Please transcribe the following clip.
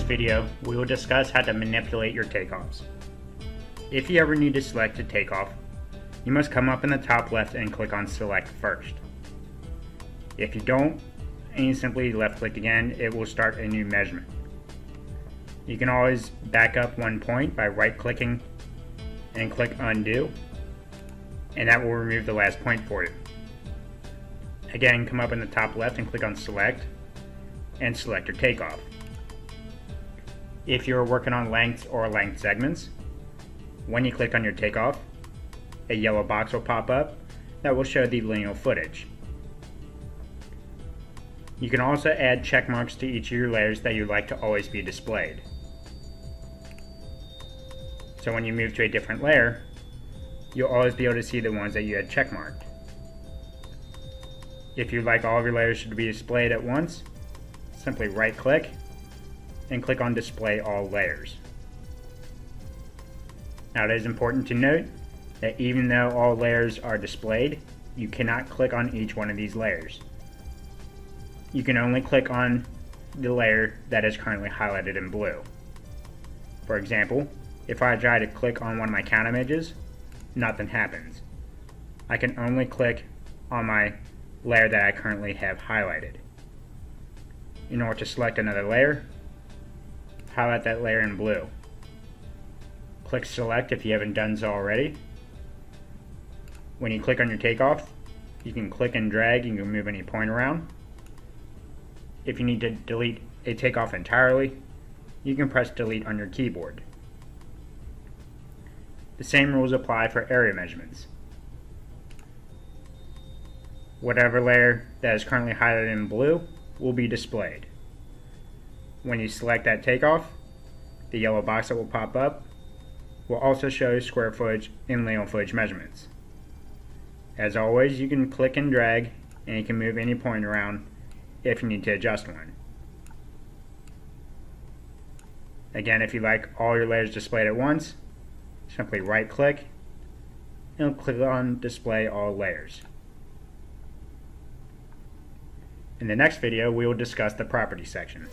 video, we will discuss how to manipulate your takeoffs. If you ever need to select a takeoff, you must come up in the top left and click on select first. If you don't, and you simply left click again, it will start a new measurement. You can always back up one point by right clicking and click undo, and that will remove the last point for you. Again, come up in the top left and click on select, and select your takeoff. If you're working on lengths or length segments, when you click on your takeoff, a yellow box will pop up that will show the lineal footage. You can also add check marks to each of your layers that you'd like to always be displayed. So when you move to a different layer, you'll always be able to see the ones that you had checkmarked. If you'd like all of your layers to be displayed at once, simply right click and click on display all layers. Now it is important to note that even though all layers are displayed, you cannot click on each one of these layers. You can only click on the layer that is currently highlighted in blue. For example, if I try to click on one of my count images, nothing happens. I can only click on my layer that I currently have highlighted. In order to select another layer, highlight that layer in blue. Click select if you haven't done so already. When you click on your takeoff, you can click and drag, you can move any point around. If you need to delete a takeoff entirely, you can press delete on your keyboard. The same rules apply for area measurements. Whatever layer that is currently highlighted in blue will be displayed. When you select that takeoff, the yellow box that will pop up will also show square footage and lineal footage measurements. As always, you can click and drag and you can move any point around if you need to adjust one. Again, if you like all your layers displayed at once, simply right click and click on display all layers. In the next video, we will discuss the property section.